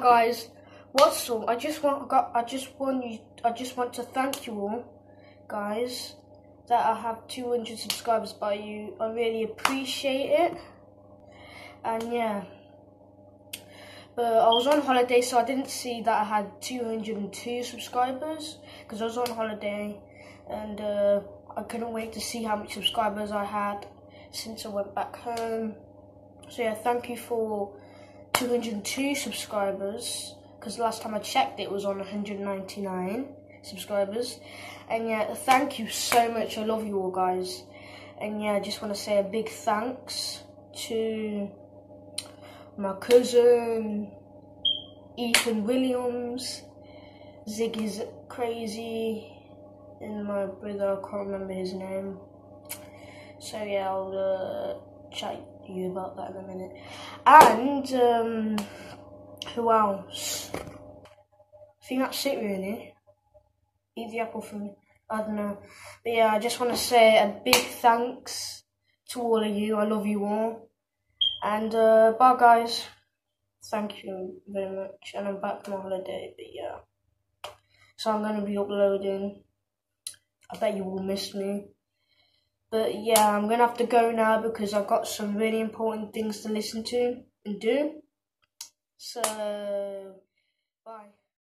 Guys, what's up? I just want got I just want you I just want to thank you all, guys, that I have 200 subscribers by you. I really appreciate it. And yeah, but I was on holiday, so I didn't see that I had 202 subscribers because I was on holiday, and uh, I couldn't wait to see how many subscribers I had since I went back home. So yeah, thank you for 202 subscribers because last time I checked it was on 199 subscribers. And yeah, thank you so much. I love you all guys. And yeah, I just want to say a big thanks to my cousin, Ethan Williams, Ziggy's Crazy, and my brother, I can't remember his name. So yeah, I'll uh, chat you about that in a minute. And um, who else? I think that's it really. Eat the apple from me. I don't know. But yeah, I just want to say a big thanks to all of you. I love you all. And uh, bye guys. Thank you very much. And I'm back from holiday, but yeah. So I'm going to be uploading. I bet you will miss me. But yeah, I'm gonna have to go now because I've got some really important things to listen to and do. So, bye.